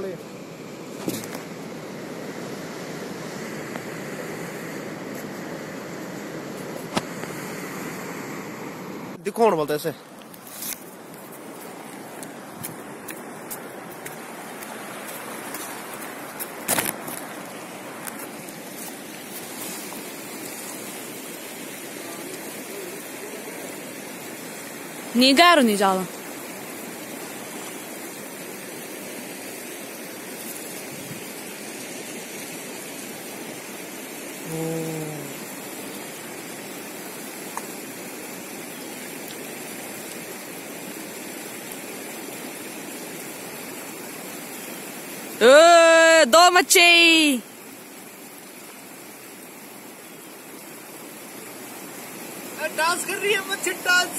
Problem. देखो कौन बोलता है इसे Niye gayrı दो बच्चे डांस कर रही है बच्चे डांस